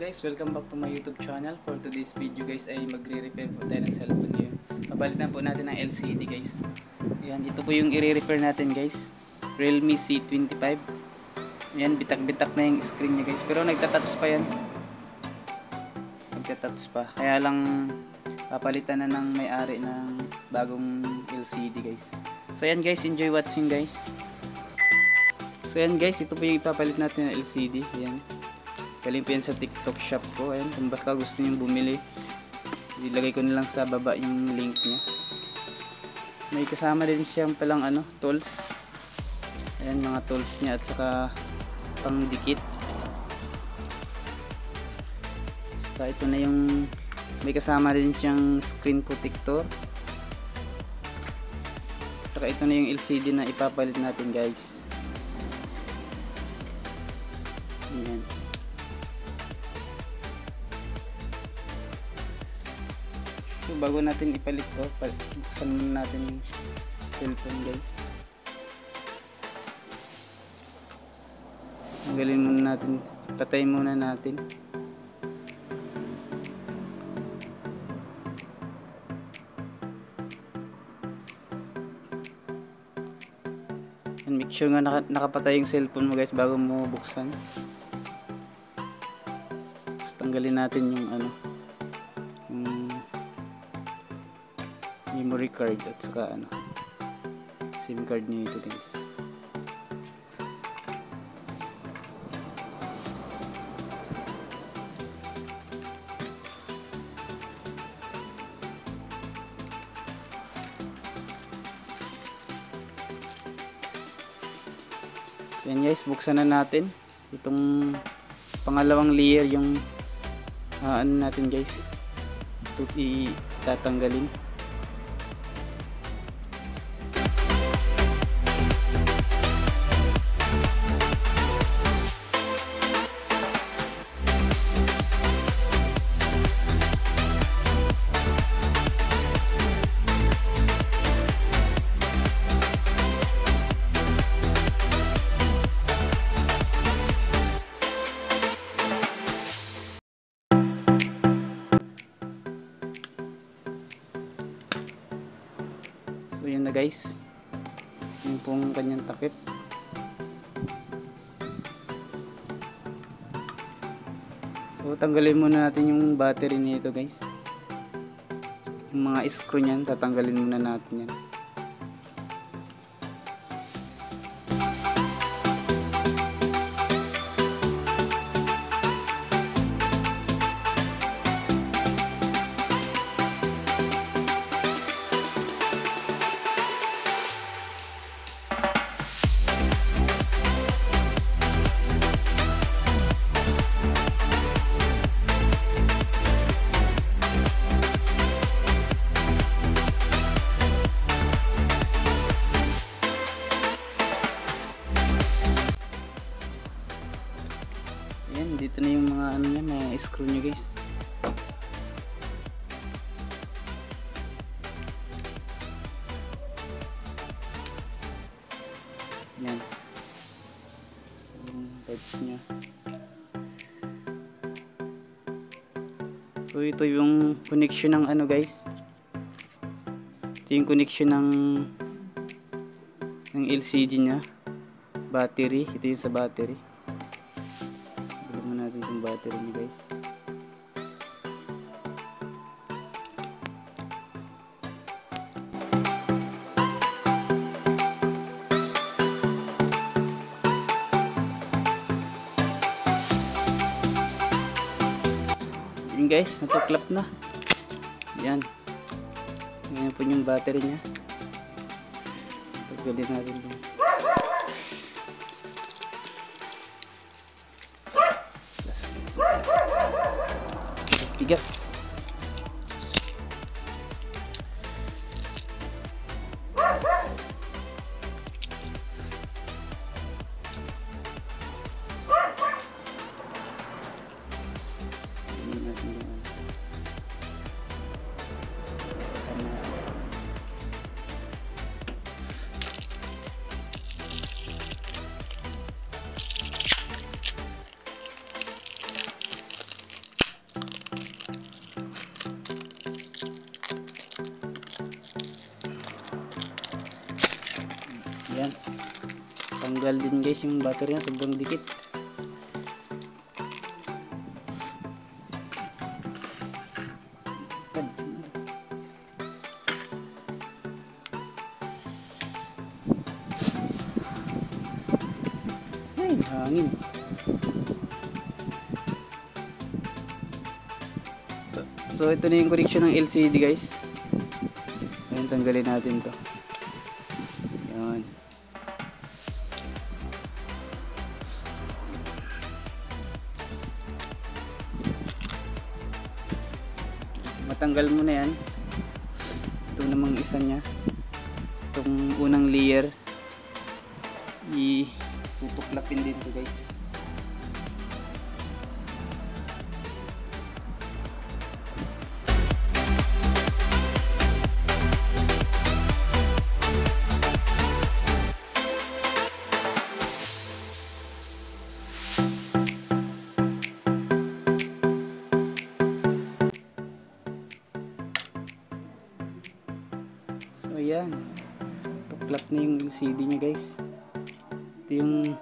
Guys, welcome back to my YouTube channel. For today's video guys ay magre-repair po tayo ng cellphone ngayon. Papalitan po natin ang LCD guys. Yan, ito po yung i-repair natin guys. Realme C25. Yan, bitak-bitak na yung screen niya guys. Pero nagtatouch pa yan. Nagtatouch pa. Kaya lang papalitan na ng may-ari ng bagong LCD guys. So yan guys, enjoy watching guys. So yan guys, ito po yung ipapalit natin ng LCD. Yan. Galing sa TikTok shop ko. Ayan, kung baka gusto niyo bumili. Ilagay ko na lang sa baba yung link niya. May kasama din siyang palang ano, tools. Ayan, mga tools niya at saka pang dikit. Saka ito na yung may kasama din siyang screen protector. Saka ito na yung LCD na ipapalit natin guys. Bago natin ipalit to, buksan muna natin cellphone guys. Tanggalin muna natin, patay muna natin. And make sure nga naka, nakapatay yung cellphone mo guys bago mo buksan. Tapos tanggalin natin yung ano, memory card at saka ano SIM card niya ito guys. So yan guys buksan na natin itong pangalawang layer yung ah, ano natin guys ito itatanggalin guys. Yun pong kanyang takip. So tanggalin muna natin yung battery nito guys. Yung mga screw niyan, tatanggalin muna natin. Yan, So ito yung connection ng ano guys. Ito yung connection ng ng LCD niya. Battery, ito yung sa battery. Mo natin yung battery niya guys. Yun guys, natuklap na. Yan. Yan po yung battery niya. Taggalin natin yung tigas guys yung battery niya, sobrang dikit. Ay, hangin. So ito na yung connection ng LCD guys. Ayan, tanggalin natin to. Matanggal mo na yan. Ito namang isa niya. Itong unang layer. I-tutuklapin din to guys. So ayan. Tuklap na yung LCD niya guys. Ito yung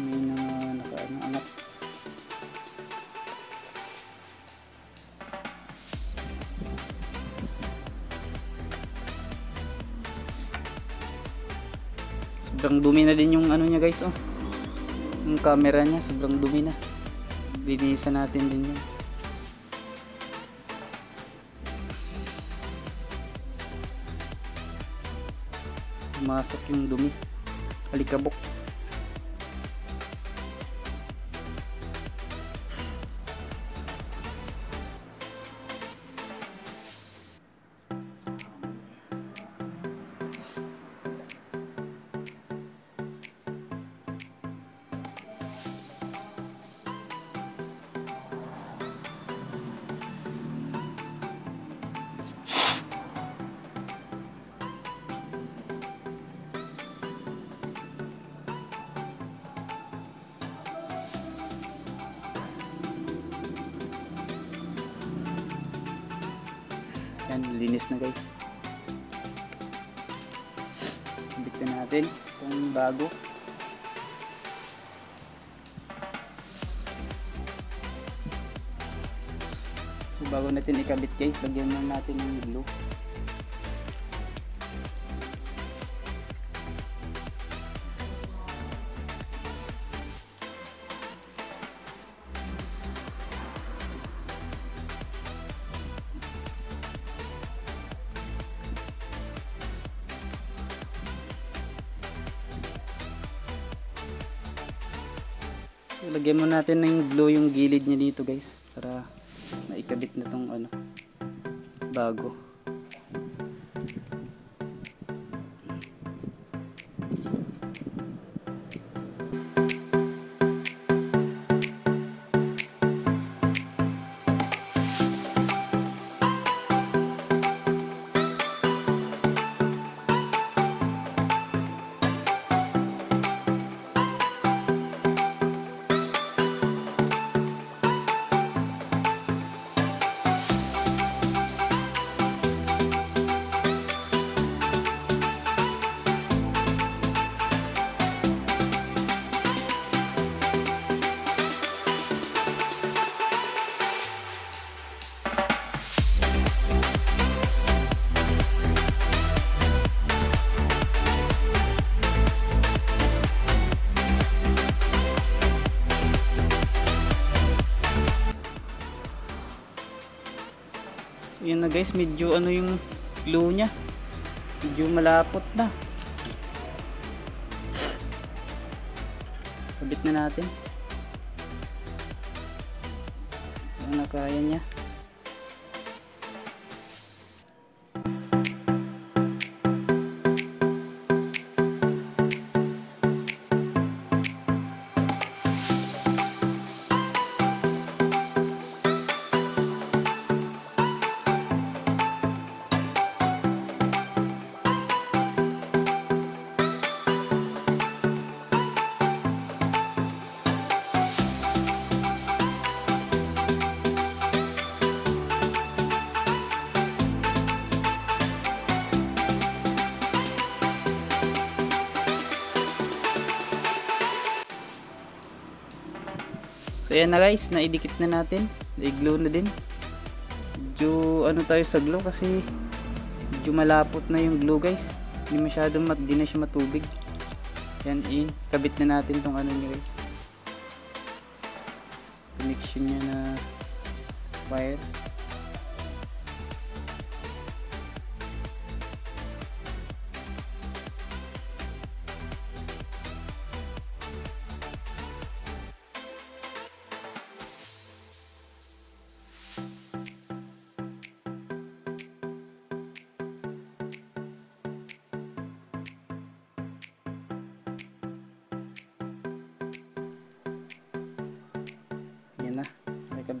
May na naka anak. Sobrang dumi na din yung ano niya guys oh. Yung camera niya sobrang dumi na. Linisan natin din yan. Pumasok yung dumi. Alikabok. Yan, linis na guys. Bigtan natin itong bago. So bago natin ikabit guys, lagyan lang natin ng glue. Lagyan mo natin ng glue yung gilid niya dito guys para naikabit na tong ano bago. Guys, medyo ano yung glue niya. Medyo malapot na. Kabit na natin. Ano na kaya niya. So ayan na guys, naidikit na natin. I-glue na din. Medyo ano tayo sa glue kasi medyo malapot na yung glue guys. Hindi masyadong mat, di na siya matubig. Yan in. Kabit na natin tong ano niya guys. Connection niya na wire.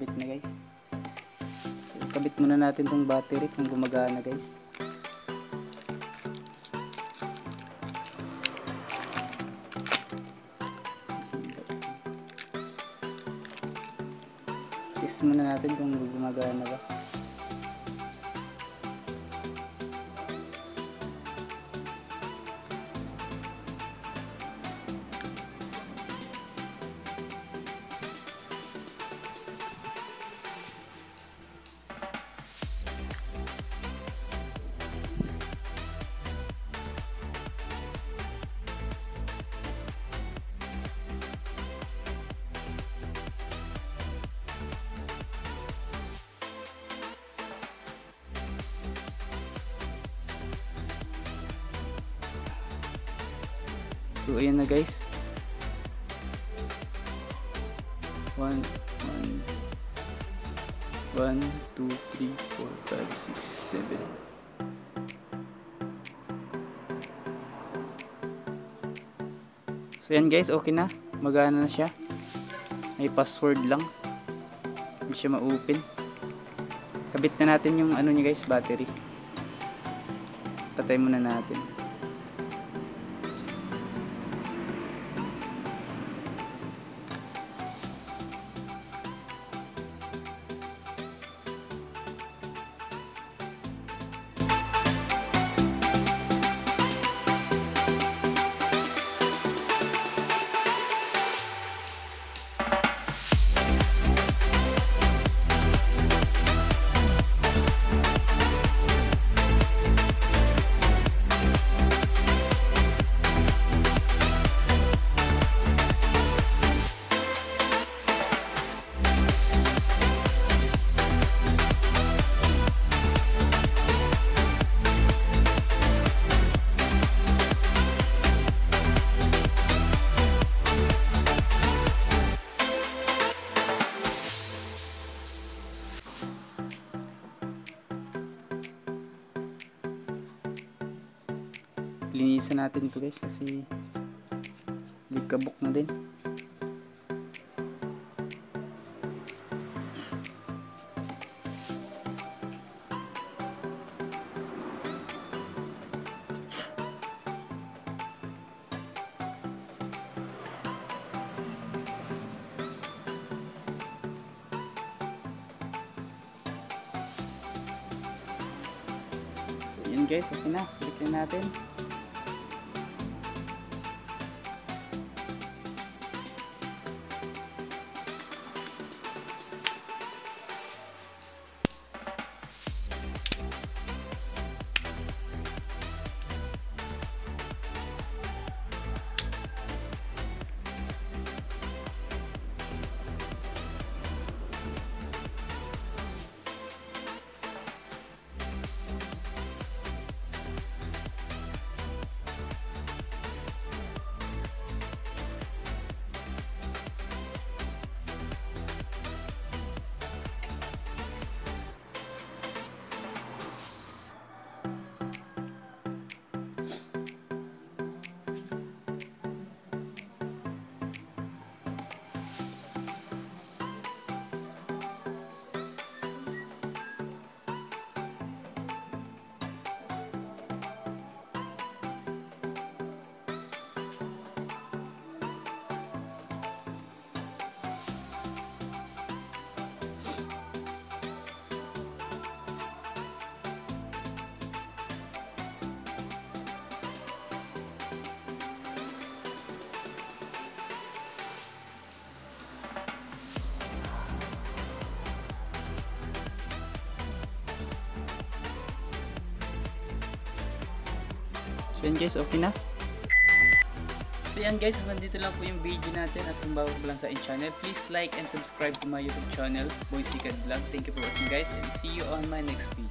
Nakikabit na guys. So, kabit muna natin tong battery kung gumagana guys. Test muna natin kung gumagana ba. So ayan na guys. 1 1 1 2 3 4 5 6 7 So yan guys, okay na. Magana na siya. May password lang. Hindi siya ma-open. Kabit na natin yung ano niya guys, battery. Patay muna natin. Linisan natin to guys kasi likabok na din guys, okay na. Na natin. So yan guys, okay na. So yan guys, hanggang dito lang po yung video natin at kung bago lang sa aking channel, please like and subscribe to my YouTube channel, Boy Vlog. Thank you for watching guys and see you on my next video.